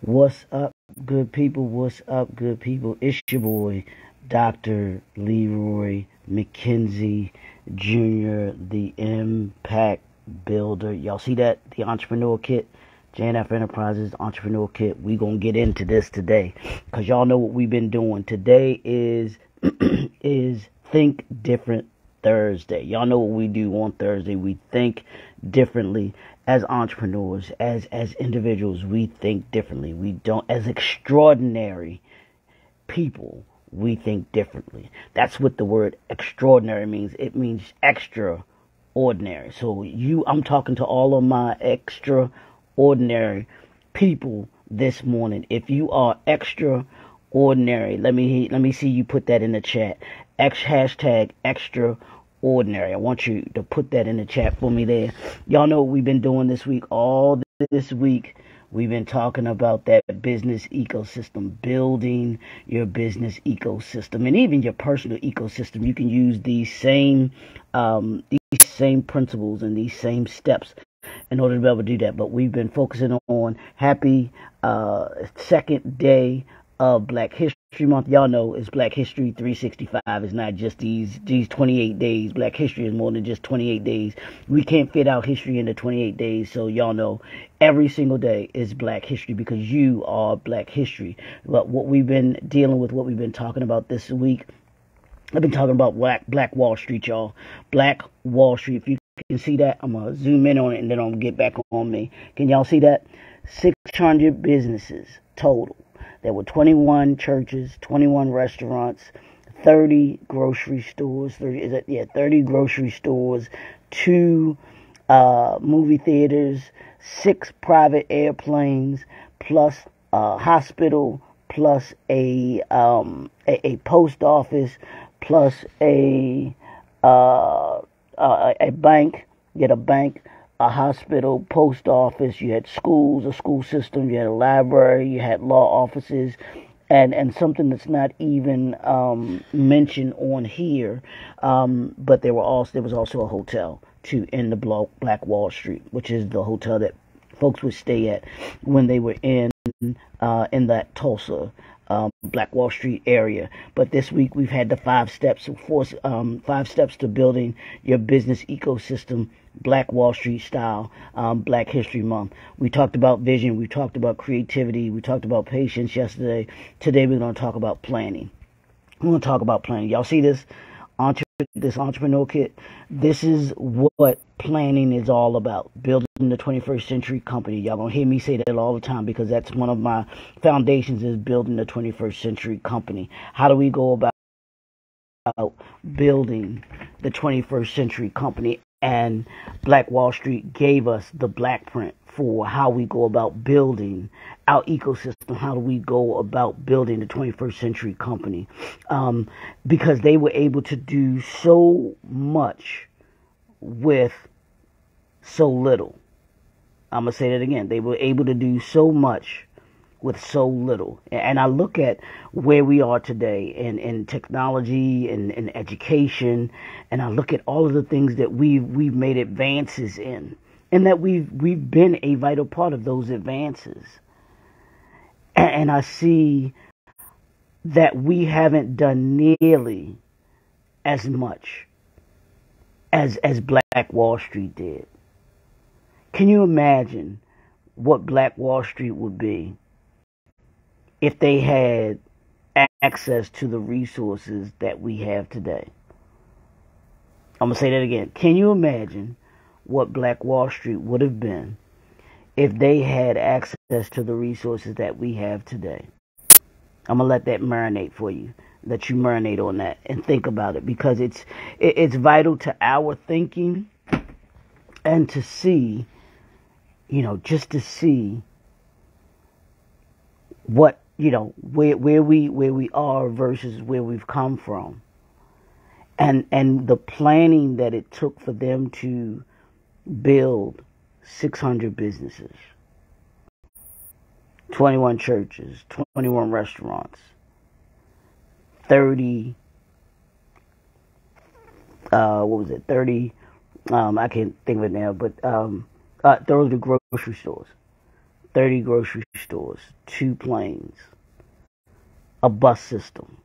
What's up, good people? What's up, good people? It's your boy, Dr. Leroy McKenzie Jr., the Impact Builder. Y'all see that? The Entrepreneur Kit, JNF Enterprises Entrepreneur Kit. We gonna get into this today, cause y'all know what we've been doing. Today is is Think Different Thursday. Y'all know what we do on Thursday. We think differently as entrepreneurs, as as individuals, we think differently. We don't as extraordinary people, we think differently. That's what the word extraordinary means. It means extraordinary. So you I'm talking to all of my extraordinary people this morning. If you are extraordinary, let me let me see you put that in the chat. X hashtag extra ordinary. I want you to put that in the chat for me there. Y'all know what we've been doing this week. All this week, we've been talking about that business ecosystem, building your business ecosystem, and even your personal ecosystem. You can use these same um, these same principles and these same steps in order to be able to do that. But we've been focusing on happy uh, second day of Black History Month. Y'all know it's Black History 365. It's not just these these 28 days. Black History is more than just 28 days. We can't fit out history into 28 days. So y'all know every single day is Black History because you are Black History. But what we've been dealing with, what we've been talking about this week, I've been talking about Black Black Wall Street, y'all. Black Wall Street. If you can see that, I'm gonna zoom in on it and then I'm gonna get back on me. Can y'all see that? 600 businesses total there were 21 churches, 21 restaurants, 30 grocery stores, 30 is that yeah, 30 grocery stores, two uh, movie theaters, six private airplanes, plus a hospital, plus a um, a, a, post office, plus a uh, a, a bank. Get a bank a hospital, post office, you had schools, a school system, you had a library, you had law offices, and and something that's not even um, mentioned on here, um, but there were also there was also a hotel too in the block Black Wall Street, which is the hotel that folks would stay at when they were in uh, in that Tulsa um, Black Wall Street area. But this week we've had the five steps, four, um, five steps to building your business ecosystem, Black Wall Street style, um, Black History Month. We talked about vision, we talked about creativity, we talked about patience yesterday. Today we're going to talk about planning. We're going to talk about planning. Y'all see this? Entre- this entrepreneur kit. This is what planning is all about. Building the 21st century company. Y'all gonna hear me say that all the time because that's one of my foundations is building the 21st century company. How do we go about building the 21st century company? And Black Wall Street gave us the black print for how we go about building our ecosystem. How do we go about building the 21st century company? Um, because they were able to do so much with so little. I'm going to say that again. They were able to do so much with so little. And I look at where we are today in, in technology and in, in education, and I look at all of the things that we've, we've made advances in and that we've we've been a vital part of those advances. And I see that we haven't done nearly as much as as Black Wall Street did. Can you imagine what Black Wall Street would be if they had access to the resources that we have today? I'm going to say that again. Can you imagine what Black Wall Street would have been if they had access to the resources that we have today. I'm gonna let that marinate for you. Let you marinate on that and think about it because it's it's vital to our thinking and to see, you know, just to see what you know where where we where we are versus where we've come from, and and the planning that it took for them to build 600 businesses, 21 churches, 21 restaurants, 30, uh, what was it, 30, um, I can't think of it now, but um, uh, those are the grocery stores. 30 grocery stores, two planes, a bus system,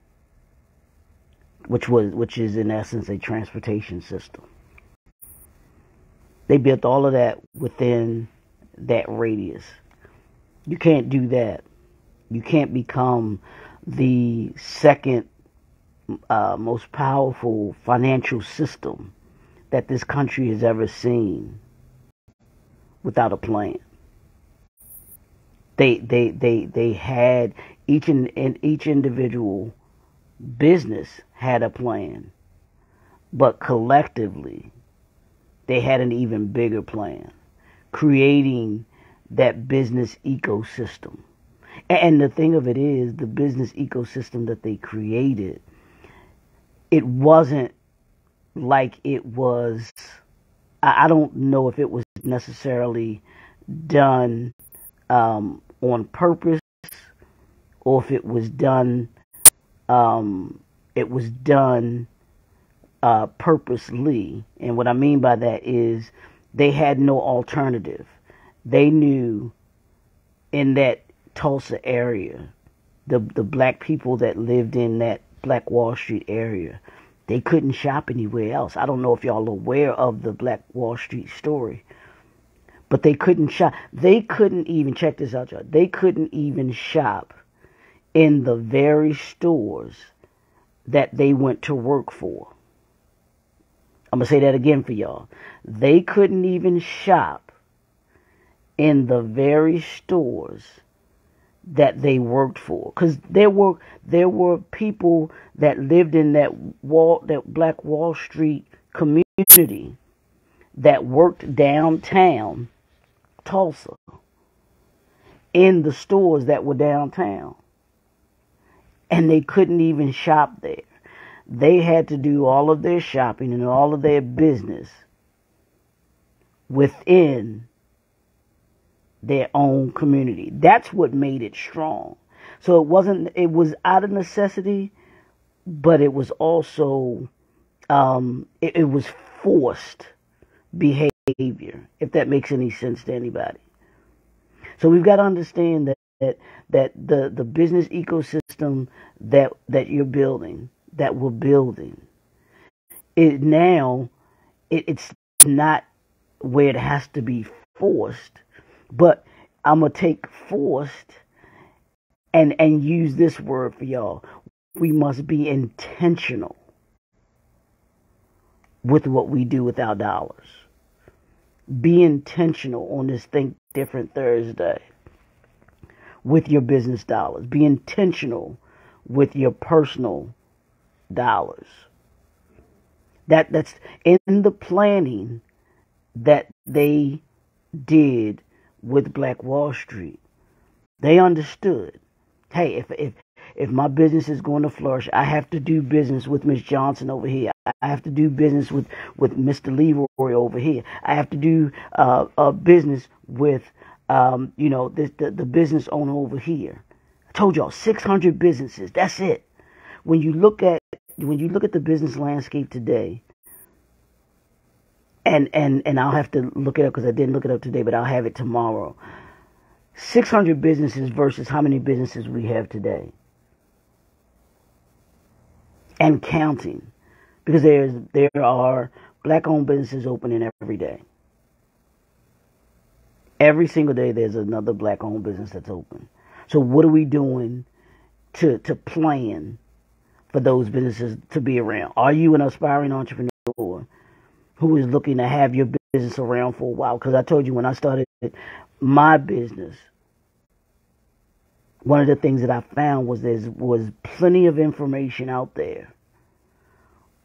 which was which is in essence a transportation system. They built all of that within that radius. You can't do that. You can't become the second uh, most powerful financial system that this country has ever seen without a plan. They they they they had each and each individual business had a plan, but collectively they had an even bigger plan, creating that business ecosystem. And the thing of it is, the business ecosystem that they created, it wasn't like it was, I don't know if it was necessarily done um, on purpose or if it was done, um, it was done uh, purposely. And what I mean by that is they had no alternative. They knew in that Tulsa area, the the black people that lived in that Black Wall Street area, they couldn't shop anywhere else. I don't know if y'all are aware of the Black Wall Street story, but they couldn't shop. They couldn't even check this out, y'all. They couldn't even shop in the very stores that they went to work for. I'm to say that again for y'all. They couldn't even shop in the very stores that they worked for because there were there were people that lived in that wall that black wall street community that worked downtown tulsa in the stores that were downtown and they couldn't even shop there they had to do all of their shopping and all of their business within their own community. That's what made it strong. So it wasn't, it was out of necessity, but it was also, um, it, it was forced behavior, if that makes any sense to anybody. So we've got to understand that, that, that the, the business ecosystem that, that you're building, that we're building, it now, it, it's not where it has to be forced but I'm gonna take forced and and use this word for y'all. We must be intentional with what we do with our dollars. Be intentional on this Think Different Thursday with your business dollars. Be intentional with your personal dollars. That that's in the planning that they did with Black Wall Street. They understood. Hey, if if if my business is going to flourish, I have to do business with Miss Johnson over here. I have to do business with with Mr. Leroy over here. I have to do uh, a business with um, you know the, the the business owner over here. I told y'all 600 businesses. That's it. When you look at when you look at the business landscape today, and and and I'll have to look it up because I didn't look it up today, but I'll have it tomorrow. 600 businesses versus how many businesses we have today, and counting, because there's there are black-owned businesses opening every day. Every single day, there's another black-owned business that's open. So what are we doing to to plan for those businesses to be around? Are you an aspiring entrepreneur? who is looking to have your business around for a while. Because I told you when I started my business, one of the things that I found was there was plenty of information out there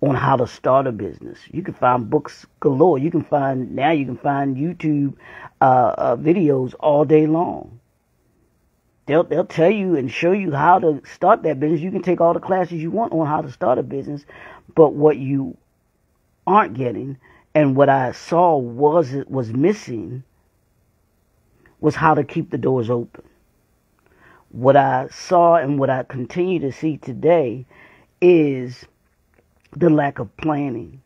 on how to start a business. You can find books galore. You can find now you can find YouTube uh, uh, videos all day long. They'll they'll tell you and show you how to start that business. You can take all the classes you want on how to start a business, but what you aren't getting and what I saw was it was missing was how to keep the doors open. What I saw and what I continue to see today is the lack of planning.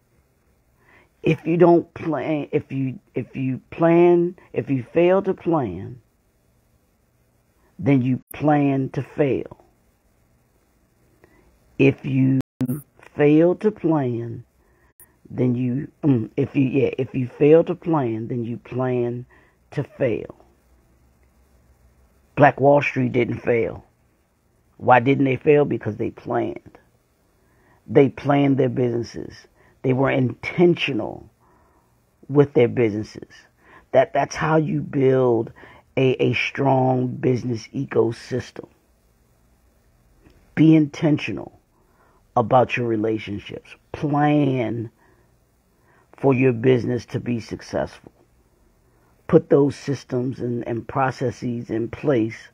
If you don't plan, if you if you plan, if you fail to plan, then you plan to fail. If you fail to plan, then you um, if you yeah if you fail to plan, then you plan to fail. Black Wall Street didn't fail. Why didn't they fail? Because they planned. They planned their businesses. They were intentional with their businesses. That that's how you build a, a strong business ecosystem. Be intentional about your relationships. Plan for your business to be successful. Put those systems and, and processes in place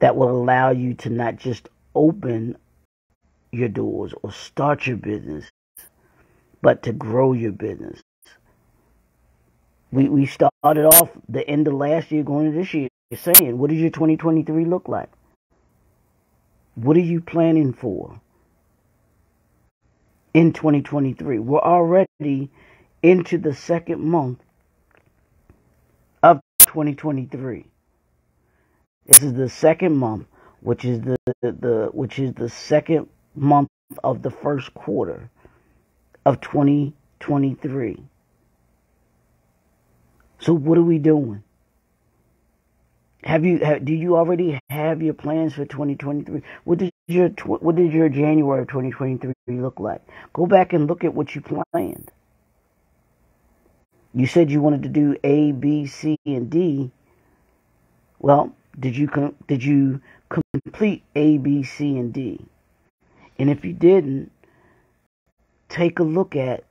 that will allow you to not just open your doors or start your business, but to grow your business. We we started off the end of last year going into this year saying, what does your 2023 look like? What are you planning for in 2023? We're already into the second month of 2023. This is the second month, which is the, the, the which is the second month of the first quarter of 2023. So what are we doing? Have you have, do you already have your plans for 2023? What did your what did your January of 2023 look like? Go back and look at what you planned. You said you wanted to do A, B, C, and D. Well, did you com- did you complete A, B, C, and D? And if you didn't, take a look at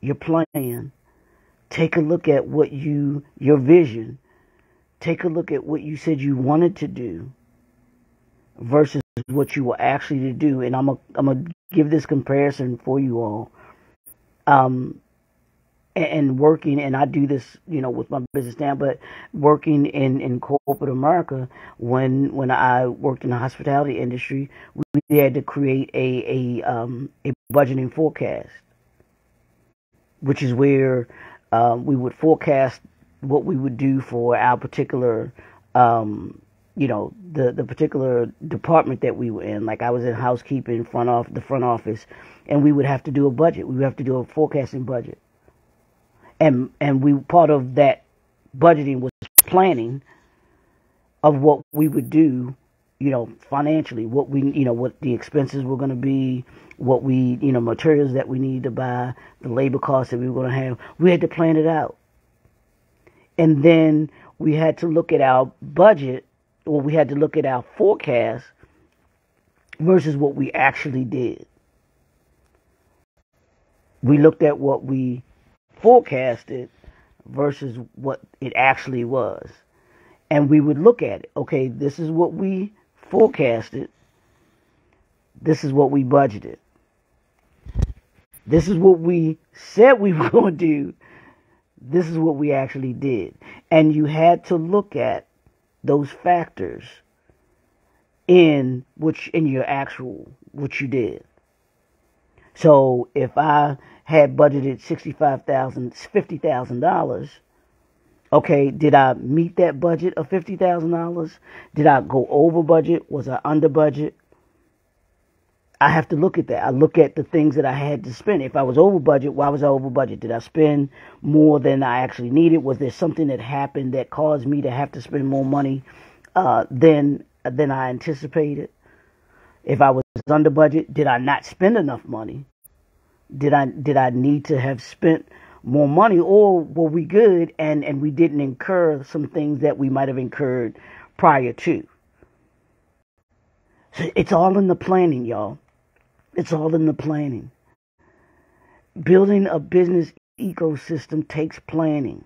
your plan. Take a look at what you your vision. Take a look at what you said you wanted to do versus what you were actually to do. And I'm I'm gonna give this comparison for you all. Um, and working, and I do this, you know, with my business now, but working in, in corporate America, when when I worked in the hospitality industry, we had to create a a um, a budgeting forecast, which is where um, we would forecast what we would do for our particular, um, you know, the the particular department that we were in. Like I was in housekeeping, front off the front office, and we would have to do a budget. We would have to do a forecasting budget and and we part of that budgeting was planning of what we would do you know financially what we you know what the expenses were going to be what we you know materials that we need to buy the labor costs that we were going to have. We had to plan it out. And then we had to look at our budget or we had to look at our forecast versus what we actually did. We looked at what we forecasted versus what it actually was. And we would look at it. Okay, this is what we forecasted. This is what we budgeted. This is what we said we were going to do. This is what we actually did. And you had to look at those factors in which in your actual what you did. So if I had budgeted sixty-five thousand, fifty thousand dollars. Okay, did I meet that budget of fifty thousand dollars? Did I go over budget? Was I under budget? I have to look at that. I look at the things that I had to spend. If I was over budget, why was I over budget? Did I spend more than I actually needed? Was there something that happened that caused me to have to spend more money uh, than than I anticipated? If I was under budget, did I not spend enough money? Did I did I need to have spent more money or were we good and and we didn't incur some things that we might have incurred prior to? So it's all in the planning y'all. It's all in the planning. Building a business ecosystem takes planning.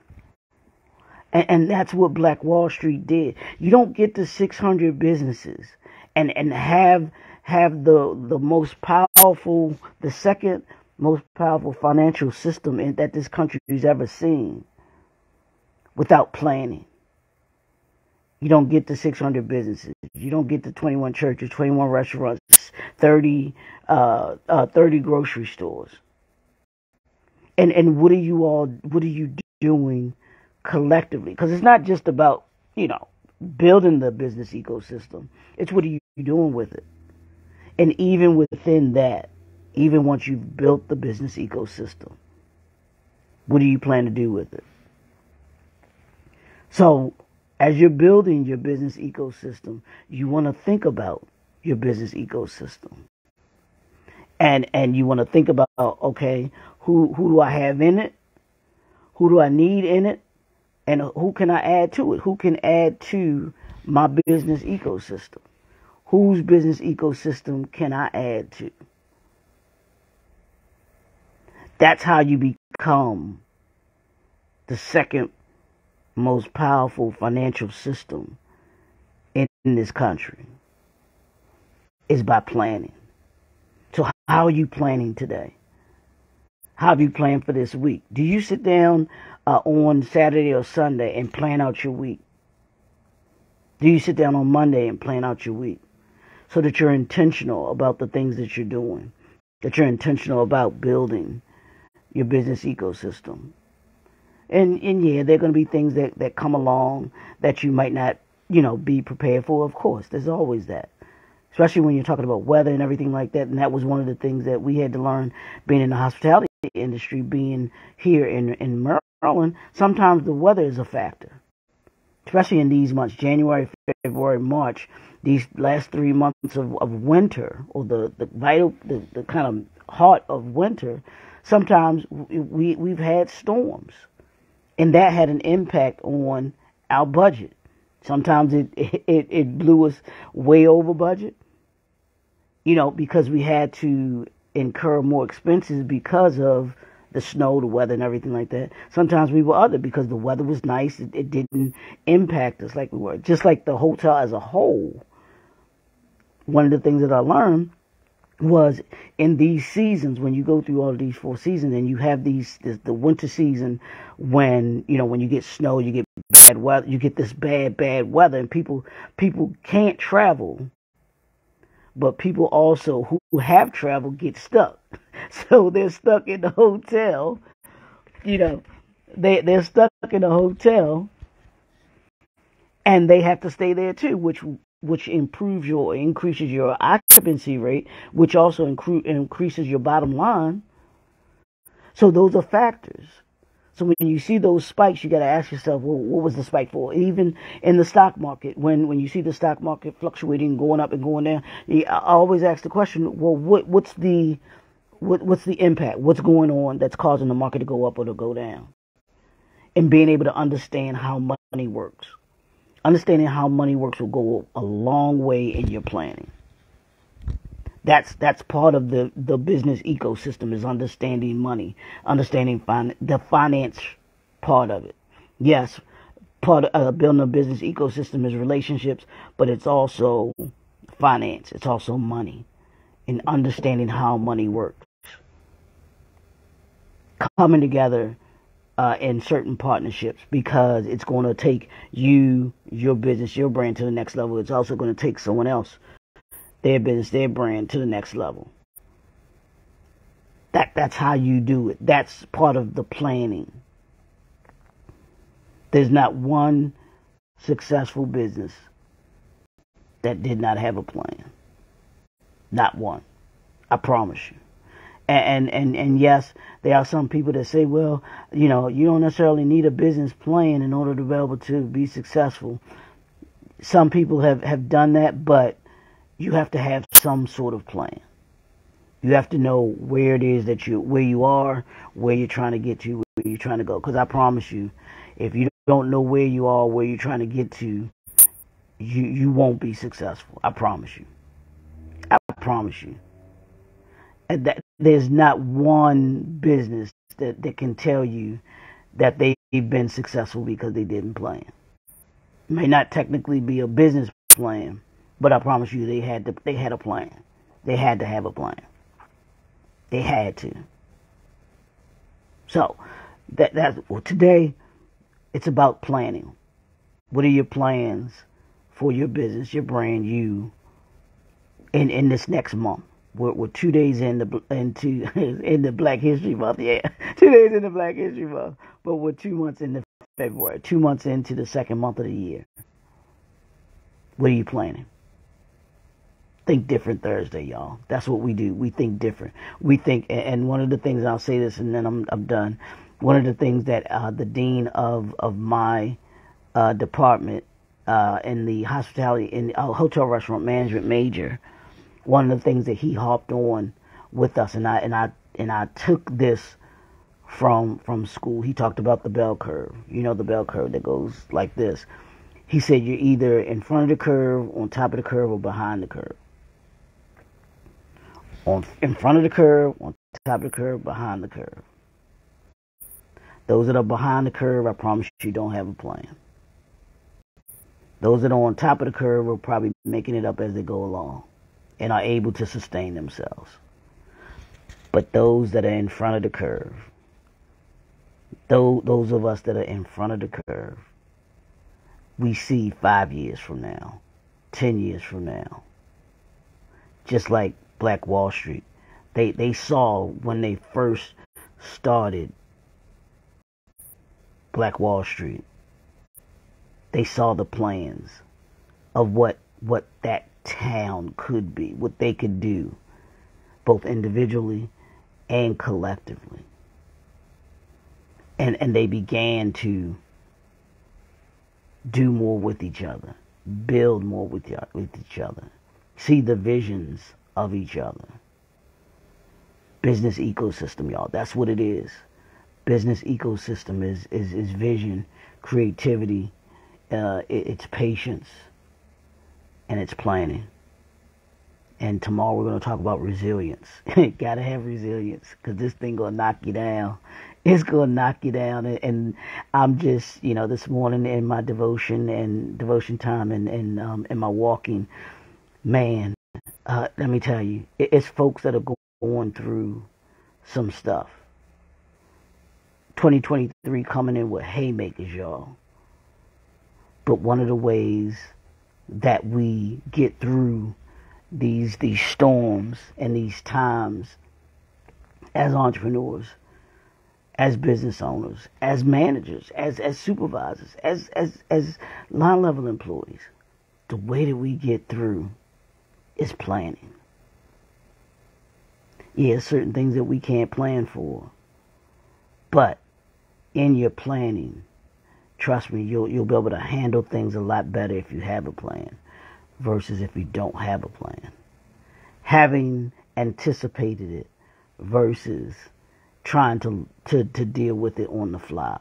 And, and that's what black wall street did. You don't get to 600 businesses and and have have the the most powerful the second most powerful financial system in, that this country has ever seen without planning. You don't get the 600 businesses. You don't get the 21 churches, 21 restaurants, 30, uh, uh, 30 grocery stores. And and what are you all? What are you doing collectively? Because it's not just about you know building the business ecosystem. It's what are you doing with it? And even within that, even once you've built the business ecosystem, what do you plan to do with it? So, as you're building your business ecosystem, you want to think about your business ecosystem. And and you want to think about okay, who who do I have in it? Who do I need in it? And who can I add to it? Who can add to my business ecosystem? Whose business ecosystem can I add to? That's how you become the second most powerful financial system in, this country is by planning. So how are you planning today? How have you planned for this week? Do you sit down uh, on Saturday or Sunday and plan out your week? Do you sit down on Monday and plan out your week so that you're intentional about the things that you're doing, that you're intentional about building your business ecosystem? And and yeah, there are going to be things that that come along that you might not, you know, be prepared for. Of course, there's always that. Especially when you're talking about weather and everything like that. And that was one of the things that we had to learn being in the hospitality industry, being here in in Maryland. Sometimes the weather is a factor, especially in these months, January, February, March. These last three months of, of winter, or the the vital, the, the kind of heart of winter. Sometimes we we've had storms and that had an impact on our budget. Sometimes it, it, it blew us way over budget, you know, because we had to incur more expenses because of the snow, the weather, and everything like that. Sometimes we were other because the weather was nice. It, it didn't impact us like we were. Just like the hotel as a whole. One of the things that I learned was in these seasons when you go through all these four seasons and you have these this, the winter season when you know when you get snow you get bad weather you get this bad bad weather and people people can't travel but people also who, who have traveled get stuck. So they're stuck in the hotel you know they they're stuck in the hotel and they have to stay there too which which improves your increases your occupancy rate, which also incre- increases your bottom line. So those are factors. So when you see those spikes, you got to ask yourself, well, what was the spike for? Even in the stock market, when when you see the stock market fluctuating, going up and going down, I always ask the question, well, what what's the what, what's the impact? What's going on that's causing the market to go up or to go down? And being able to understand how money works. Understanding how money works will go a long way in your planning. That's that's part of the, the business ecosystem is understanding money, understanding fin- the finance part of it. Yes, part of uh, building a business ecosystem is relationships, but it's also finance. It's also money, and understanding how money works. Coming together uh, in certain partnerships because it's going to take you, your business, your brand to the next level. It's also going to take someone else, their business, their brand to the next level. That that's how you do it. That's part of the planning. There's not one successful business that did not have a plan. Not one. I promise you and and and yes, there are some people that say, well, you know, you don't necessarily need a business plan in order to be able to be successful. Some people have have done that, but you have to have some sort of plan. You have to know where it is that you where you are, where you're trying to get to, where you're trying to go. Because I promise you, if you don't know where you are, where you're trying to get to, you you won't be successful. I promise you. I promise you And that there's not one business that, that can tell you that they've been successful because they didn't plan. It may not technically be a business plan, but I promise you they had to, they had a plan. They had to have a plan. They had to. So that that well, today it's about planning. What are your plans for your business, your brand, you in in this next month? We're, we're two days in the into in the Black History Month. Yeah, two days in the Black History Month, but we're two months into February. Two months into the second month of the year. What are you planning? Think different Thursday, y'all. That's what we do. We think different. We think, and one of the things I'll say this, and then I'm I'm done. One of the things that uh, the dean of of my uh, department uh, in the hospitality in uh, hotel restaurant management major, one of the things that he hopped on with us, and I and I and I took this from from school. He talked about the bell curve. You know the bell curve that goes like this. He said you're either in front of the curve, on top of the curve, or behind the curve. On in front of the curve, on top of the curve, behind the curve. Those that are behind the curve, I promise you don't have a plan. Those that are on top of the curve are probably making it up as they go along and are able to sustain themselves. But those that are in front of the curve, those, those of us that are in front of the curve, we see five years from now, ten years from now. Just like Black Wall Street. They they saw when they first started Black Wall Street. They saw the plans of what what that town could be, what they could do, both individually and collectively. And and they began to do more with each other, build more with with each other, see the visions of each other. Business ecosystem, y'all. That's what it is. Business ecosystem is is, is vision, creativity, uh, it, it's patience, and it's planning. And tomorrow we're going to talk about resilience. Gotta have resilience because this thing gonna knock you down. It's gonna knock you down. And, and, I'm just, you know, this morning in my devotion and devotion time and and um, in my walking, man, uh, let me tell you, it, it's folks that are going through some stuff. 2023 coming in with haymakers, y'all. But one of the ways that we get through these these storms and these times as entrepreneurs, as business owners, as managers, as as supervisors, as as as line level employees, the way that we get through is planning. Yeah, certain things that we can't plan for. But in your planning, trust me, you'll you'll be able to handle things a lot better if you have a plan versus if you don't have a plan. Having anticipated it versus trying to to, to deal with it on the fly.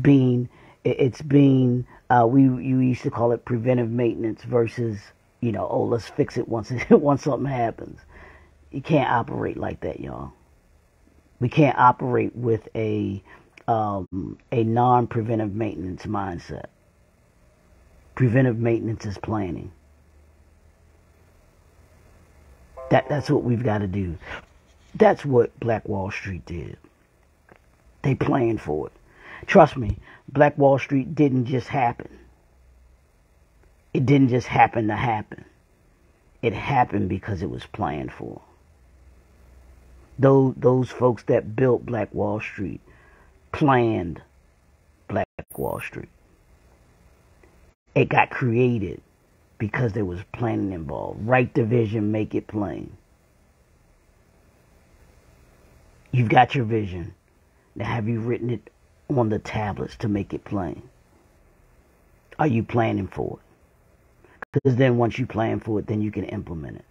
Being it's being uh, we you used to call it preventive maintenance versus you know, oh, let's fix it once once something happens. You can't operate like that, y'all. We can't operate with a um, a non-preventive maintenance mindset. Preventive maintenance is planning. That that's what we've got to do. That's what Black Wall Street did. They planned for it. Trust me, Black Wall Street didn't just happen. It didn't just happen to happen. It happened because it was planned for. Those, those folks that built Black Wall Street planned Black Wall Street. It got created because there was planning involved. Write the vision, make it plain. You've got your vision. Now, have you written it on the tablets to make it plain? Are you planning for it? Because then once you plan for it, then you can implement it.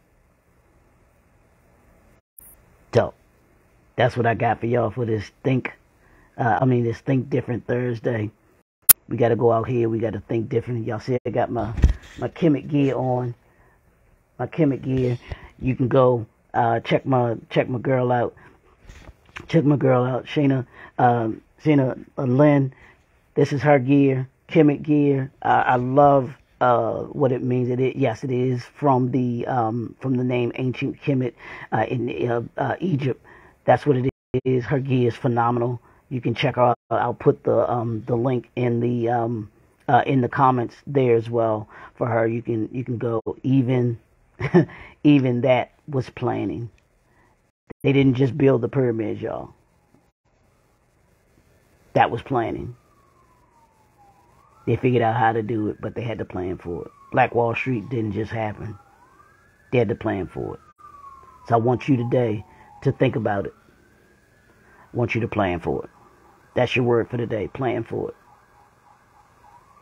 So, that's what I got for y'all for this think, uh, I mean, this Think Different Thursday. We got to go out here. We got to think different. Y'all see I got my, my Kemet gear on. My Kemet gear. You can go uh, check my check my girl out. Check my girl out, Shayna, um, uh, Lynn. This is her gear, Kemet gear. Uh, I love uh, what it means. It is, yes, it is from the um, from the name ancient Kemet uh, in uh, uh, Egypt. That's what it is. Her gear is phenomenal. You can check her out. I'll put the um, the link in the um, uh, in the comments there as well for her. You can you can go even even that was planning. They didn't just build the pyramids, y'all. That was planning. They figured out how to do it, but they had to plan for it. Black Wall Street didn't just happen. They had to plan for it. So I want you today to think about it. I want you to plan for it. That's your word for today. Plan for it.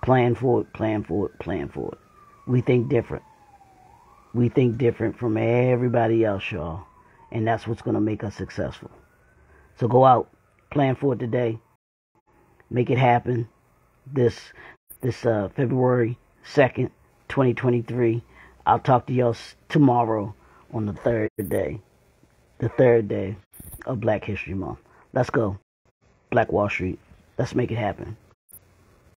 Plan for it, plan for it, plan for it. We think different. We think different from everybody else, y'all. And that's what's going to make us successful. So go out, plan for it today. Make it happen this this uh, February 2nd, 2023. I'll talk to y'all tomorrow on the third day. The third day of Black History Month. Let's go. Black Wall Street. Let's make it happen.